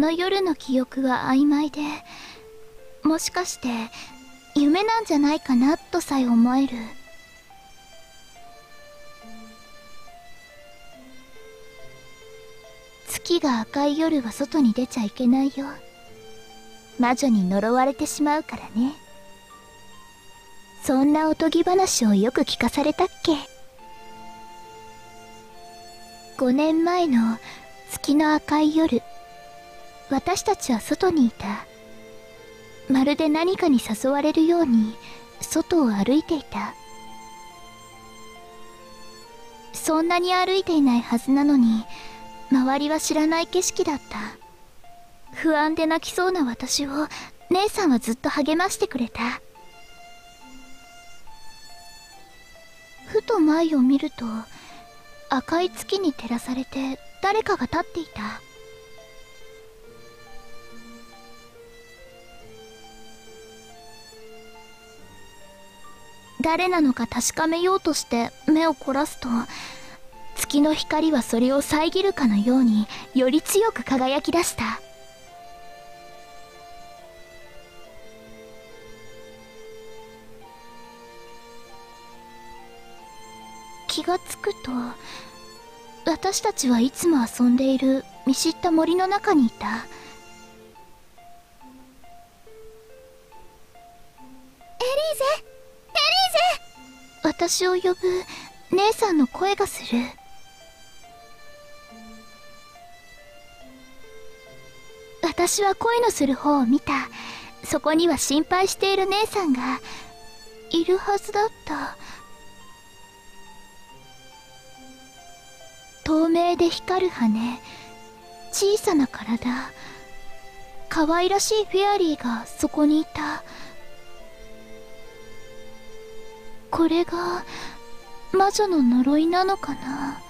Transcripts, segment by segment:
の夜の記憶は曖昧でもしかして夢なんじゃないかなとさえ思える。月が赤い夜は外に出ちゃいけないよ。魔女に呪われてしまうからね。そんなおとぎ話をよく聞かされたっけ？5年前の月の赤い夜。私たちは外にいた。まるで何かに誘われるように外を歩いていた。そんなに歩いていないはずなのに周りは知らない景色だった。不安で泣きそうな私を姉さんはずっと励ましてくれた。ふと前を見ると赤い月に照らされて誰かが立っていた。誰なのか確かめようとして目を凝らすと月の光はそれを遮るかのようにより強く輝き出した。気がつくと私たちはいつも遊んでいる見知った森の中にいた。私を呼ぶ姉さんの声がする。私は恋のする方を見た。そこには心配している姉さんがいるはずだった。透明で光る羽小さな体。可愛らしいフェアリーがそこにいた。これが魔女の呪いなのかな？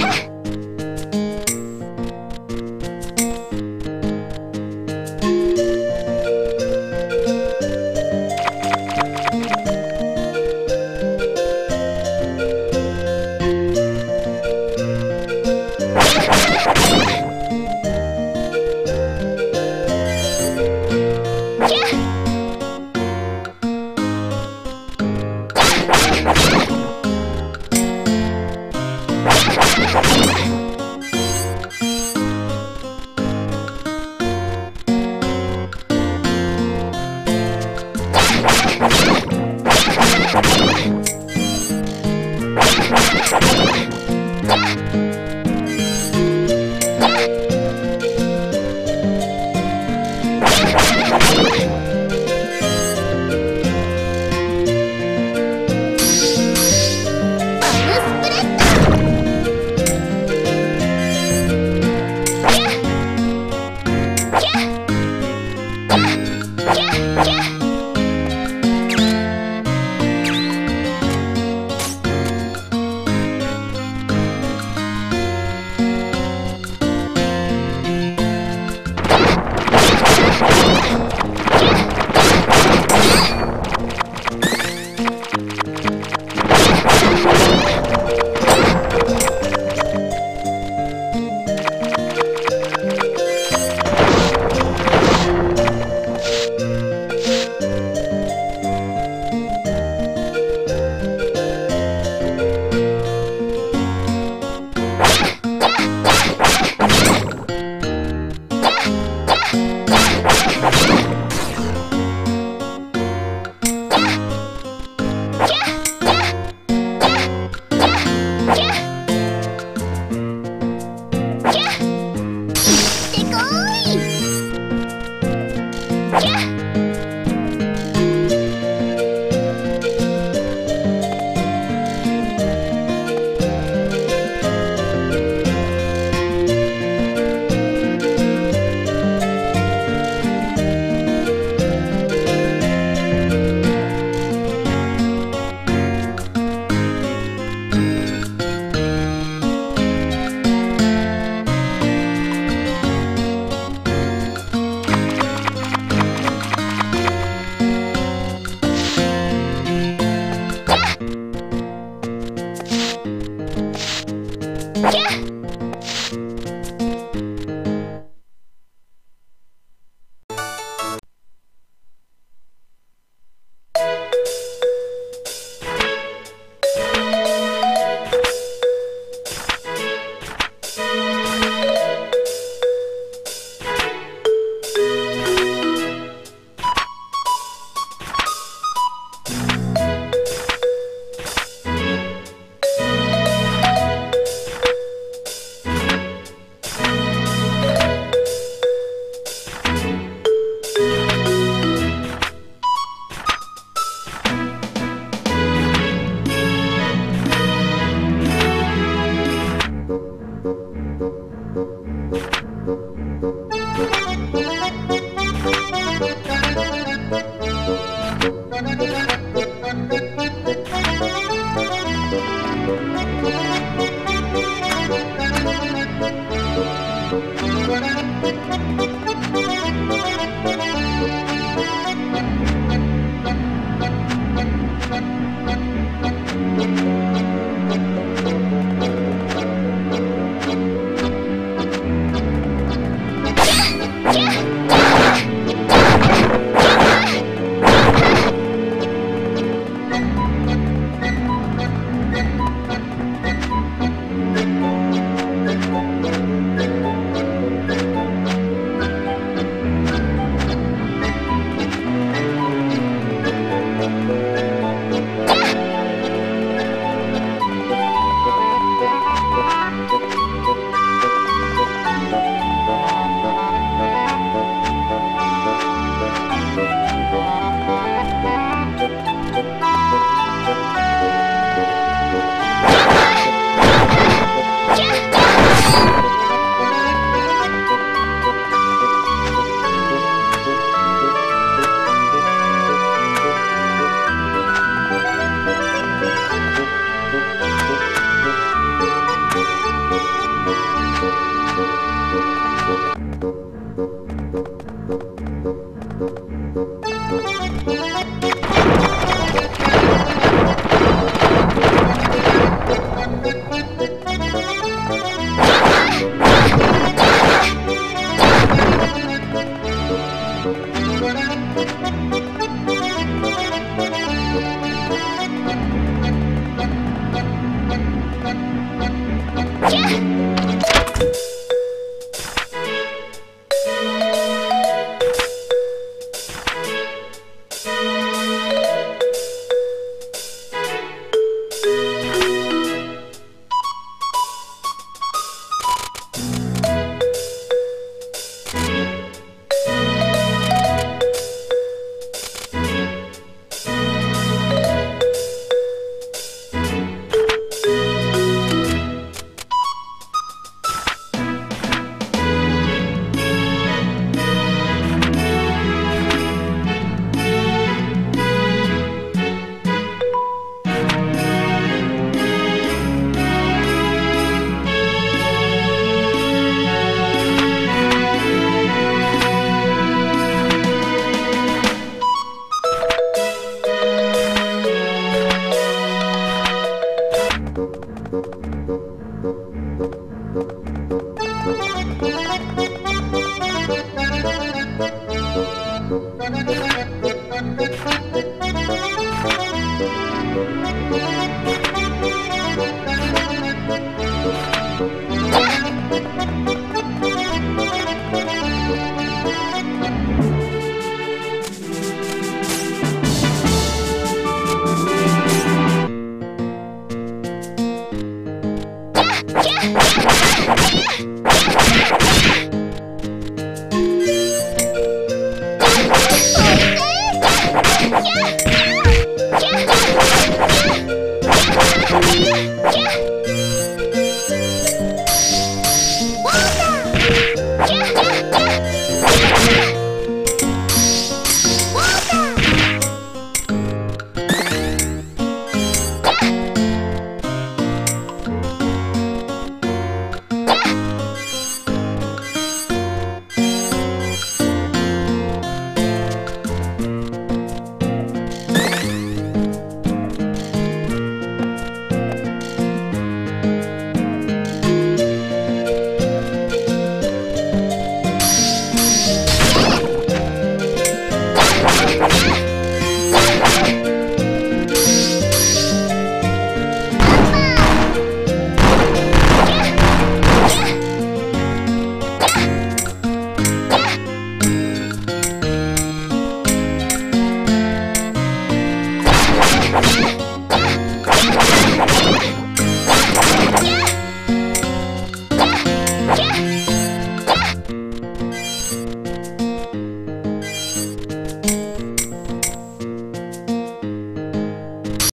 Ha!